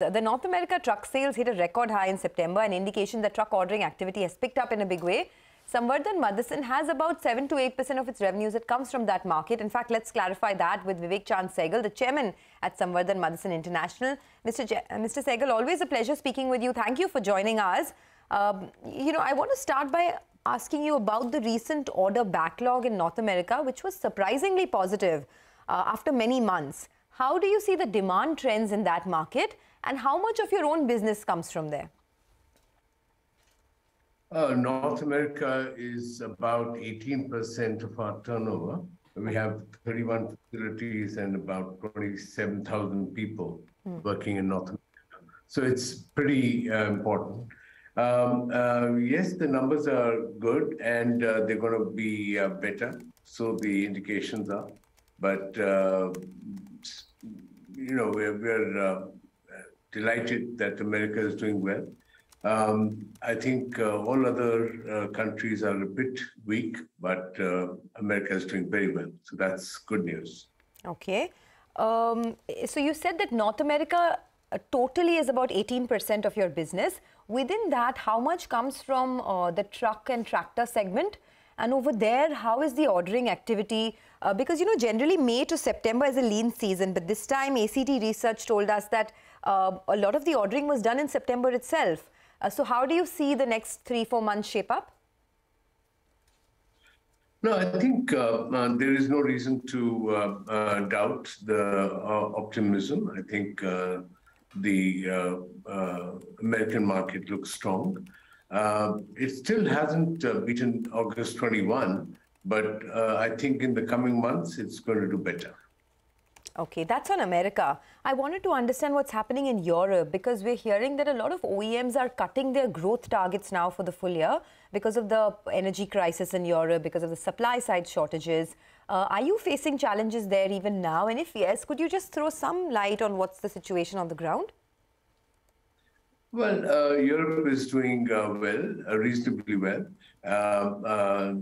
The North America truck sales hit a record high in September, an indication that truck ordering activity has picked up in a big way. Samvardhan Motherson has about 7 to 8% of its revenues that comes from that market. In fact, let's clarify that with Vivek Chaand Sehgal, the chairman at Samvardhan Motherson International. Mr. Je Mr. Sehgal, always a pleasure speaking with you. Thank you for joining us. Um, you know, I want to start by asking you about the recent order backlog in North America, which was surprisingly positive uh, after many months. How do you see the demand trends in that market? And how much of your own business comes from there? Uh, North America is about 18% of our turnover. We have 31 facilities and about 27,000 people mm. working in North America. So it's pretty uh, important. Um, uh, yes, the numbers are good and uh, they're going to be uh, better. So the indications are. But, uh, you know, we're, we're delighted that America is doing well. Um, I think uh, all other uh, countries are a bit weak, but uh, America is doing very well. So that's good news. Okay. Um, so you said that North America uh, totally is about 18% of your business. Within that, how much comes from uh, the truck and tractor segment? And over there, how is the ordering activity? Uh, because, you know, generally May to September is a lean season, but this time ACT research told us that uh, a lot of the ordering was done in September itself. Uh, so how do you see the next three, four months shape up? No, I think uh, uh, there is no reason to uh, uh doubt the optimism. I think the American market looks strong. it still hasn't beaten August 21, but I think in the coming months it's going to do better. Okay, that's on America. I wanted to understand what's happening in Europe because we're hearing that a lot of OEMs are cutting their growth targets now for the full year because of the energy crisis in Europe, because of the supply side shortages. Uh, are you facing challenges there even now? And if yes, could you just throw some light on what's the situation on the ground? Well, uh, Europe is doing uh, well, uh, reasonably well. Um, uh,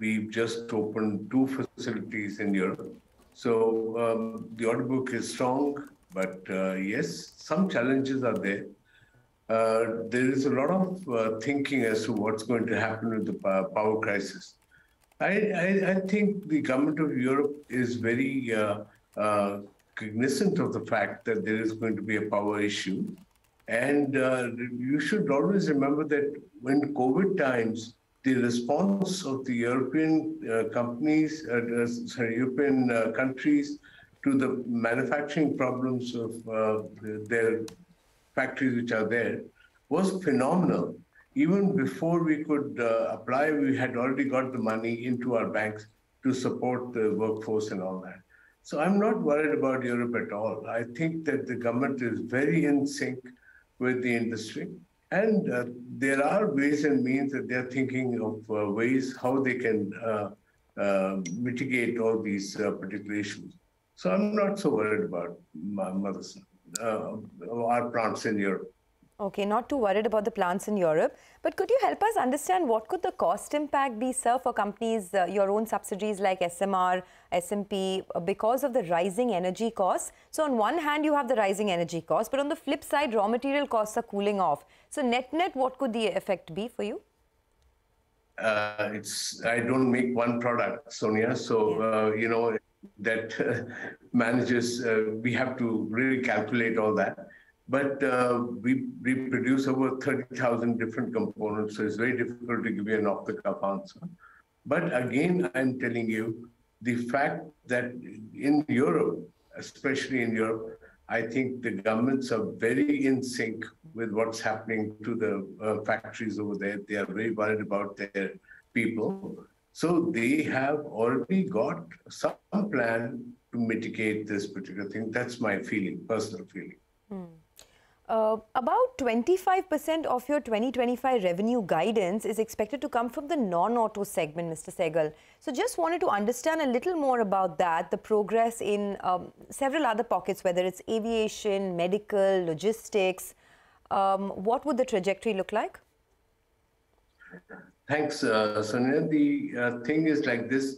we've just opened two facilities in Europe. So um, the order book is strong, but uh, yes, some challenges are there. Uh, there is a lot of uh, thinking as to what's going to happen with the power crisis. I, I, I think the government of Europe is very uh, uh, cognizant of the fact that there is going to be a power issue. And uh, you should always remember that when COVID times, the response of the European uh, companies, uh, uh, sorry, European uh, countries to the manufacturing problems of uh, their factories which are there was phenomenal. Even before we could uh, apply, we had already got the money into our banks to support the workforce and all that. So I'm not worried about Europe at all. I think that the government is very in sync with the industry. And uh, there are ways and means that they're thinking of uh, ways how they can uh, uh mitigate all these uh, particular issues. So I'm not so worried about Motherson, uh, our plants in Europe. Okay, not too worried about the plants in Europe. But could you help us understand what could the cost impact be, sir, for companies, uh, your own subsidiaries like SMR, SMP, uh, because of the rising energy costs? So on one hand, you have the rising energy costs, but on the flip side, raw material costs are cooling off. So net-net, what could the effect be for you? Uh, it's I don't make one product, Sonia. So yeah. uh, you know that uh, manages. Uh, we have to really calculate all that. But uh, we, we produce over 30,000 different components, so it's very difficult to give you an off-the-cuff answer. But again, I'm telling you, the fact that in Europe, especially in Europe, I think the governments are very in sync with what's happening to the uh, factories over there. They are very worried about their people. So they have already got some plan to mitigate this particular thing. That's my feeling, personal feeling. Hmm. Uh, about 25% of your 2025 revenue guidance is expected to come from the non-auto segment, Mr. Sehgal. So just wanted to understand a little more about that, the progress in um, several other pockets, whether it's aviation, medical, logistics. Um, what would the trajectory look like? Thanks, uh, Sonia. The uh, thing is like this.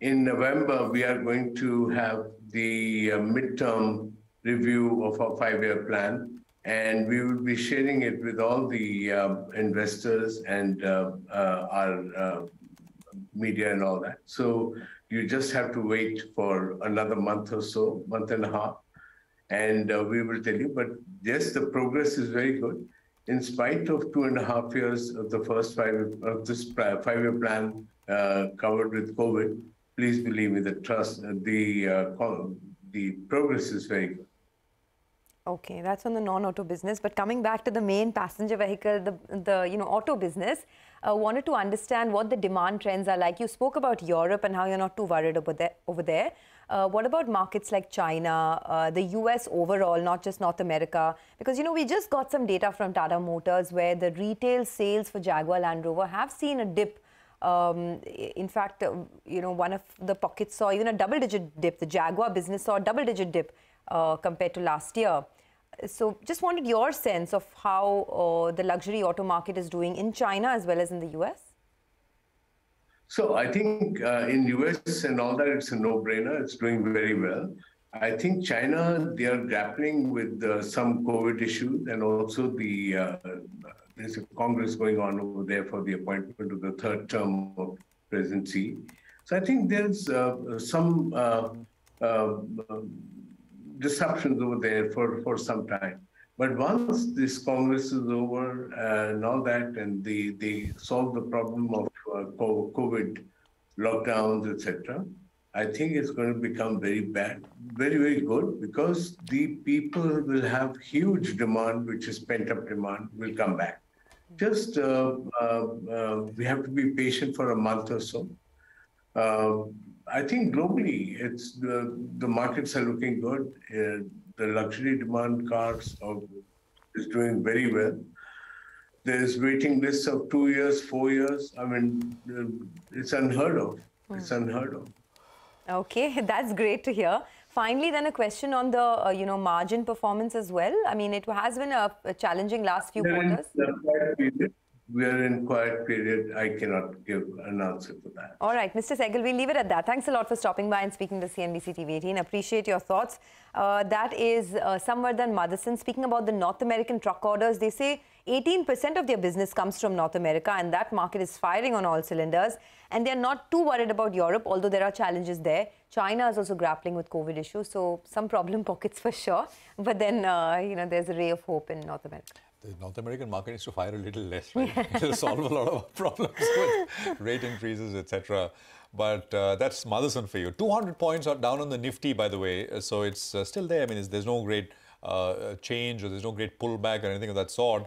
In November, we are going to have the uh, midterm review of our five-year plan and we will be sharing it with all the um, investors and uh, uh, our uh, media and all that. So you just have to wait for another month or so, month and a half, and uh, we will tell you. But yes, the progress is very good. In spite of two and a half years of the first five of this five-year plan uh, covered with COVID, please believe me, the trust, the uh, the progress is very good. Okay, that's on the non-auto business. But coming back to the main passenger vehicle, the, the you know auto business, uh, wanted to understand what the demand trends are like. You spoke about Europe and how you're not too worried over there. Over there. Uh, what about markets like China, uh, the US overall, not just North America? Because, you know, we just got some data from Tata Motors where the retail sales for Jaguar Land Rover have seen a dip. Um, in fact, uh, you know, one of the pockets saw even a double-digit dip. The Jaguar business saw a double-digit dip uh, compared to last year. So just wanted your sense of how uh, the luxury auto market is doing in China as well as in the US. So I think uh, in US and all that, it's a no-brainer. It's doing very well. I think China, they are grappling with uh, some COVID issues and also the uh, there's a Congress going on over there for the appointment of the third term of presidency. So I think there's uh, some uh, disruptions over there for, for some time. But once this Congress is over uh, and all that, and they, they solve the problem of uh, COVID lockdowns, etc., I think it's going to become very bad, very, very good, because the people will have huge demand, which is pent up demand, will come back. Just uh, uh, uh we have to be patient for a month or so. I think globally, it's the, the markets are looking good. Uh, the luxury demand cars are, is doing very well. There's waiting lists of two years, four years. I mean, uh, it's unheard of. It's unheard of. Okay, that's great to hear. Finally, then a question on the uh, you know margin performance as well. I mean, it has been a, a challenging last few quarters we are in quiet period. I cannot give an answer to that. All right, Mr. Sehgal, we'll leave it at that. Thanks a lot for stopping by and speaking to CNBC TV 18. Appreciate your thoughts. Uh, that is uh, Samvardhan Motherson speaking about the North American truck orders. They say 18% of their business comes from North America and that market is firing on all cylinders. And they're not too worried about Europe, although there are challenges there. China is also grappling with COVID issues, so some problem pockets for sure. But then, uh, you know, there's a ray of hope in North America the North American market needs to fire a little less, right? It'll solve a lot of problems with rate increases, etc. But uh, that's Motherson for you. 200 points are down on the Nifty, by the way. So it's uh, still there. I mean, there's no great uh, change or there's no great pullback or anything of that sort.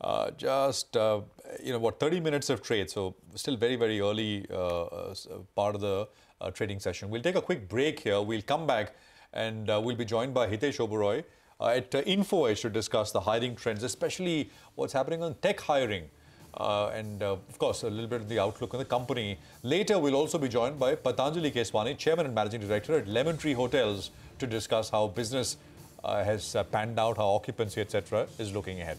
Uh, just, uh, you know, what, 30 minutes of trade. So still very, very early uh, part of the trading session. We'll take a quick break here. We'll come back and we'll be joined by Hitesh Oberoi uh, at uh, Info Edge to discuss the hiring trends, especially what's happening on tech hiring. Uh, and uh, of course, a little bit of the outlook on the company. Later, we'll also be joined by Patanjali Keswani, Chairman and Managing Director at Lemon Tree Hotels, to discuss how business uh, has uh, panned out, how occupancy, etc., is looking ahead.